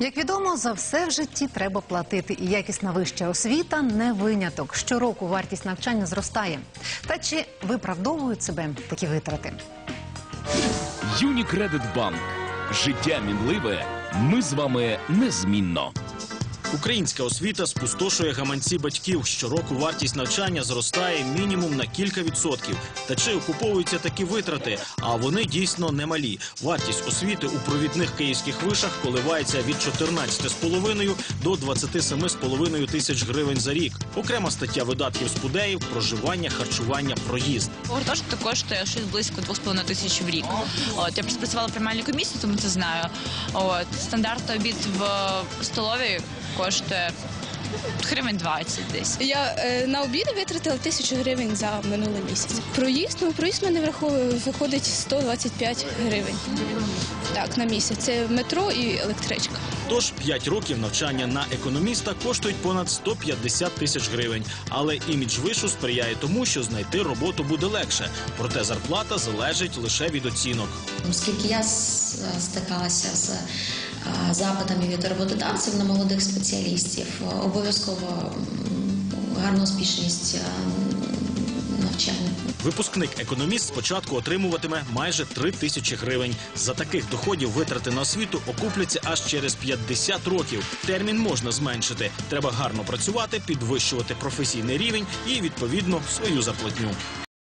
Як відомо, за все в житті треба платити, і якісна вища освіта не виняток. Щороку вартість навчання зростає. Та чи виправдовують себе такі витрати? Юнікредит Банк. Життя мінливе. Ми з вами незмінно. Українська освіта спустошує гаманці батьків. Щороку вартість навчання зростає мінімум на кілька відсотків. Та чи окуповуються такі витрати? А вони дійсно немалі. Вартість освіти у провідних київських вишах коливається від 14,5 до 27,5 тисяч гривень за рік. Окрема стаття видатків спудеїв – проживання, харчування, проїзд. Гуртожиток коштує щось близько 2,5 тисяч в рік. От я працювала в приймальній комісії, тому це знаю. От стандартний обід в столовій коштує гривень 20 десь. Я е, на обіди витратила тисячу гривень за минулий місяць. Проїзд, ну проїзд мене враховує, виходить 125 гривень. Так, на місяць. Це метро і електричка. Тож 5 років навчання на економіста коштують понад 150 тисяч гривень. Але імідж вишу сприяє тому, що знайти роботу буде легше. Проте зарплата залежить лише від оцінок. Оскільки я стикалася з запитами від роботодавців на молодих спеціалістів, е, обов'язково гарна успішність е, навчання. Випускник економіст спочатку отримуватиме майже 3 тисячі гривень. За таких доходів витрати на освіту окупляться аж через 50 років. Термін можна зменшити. Треба гарно працювати, підвищувати професійний рівень і відповідно свою зарплатню.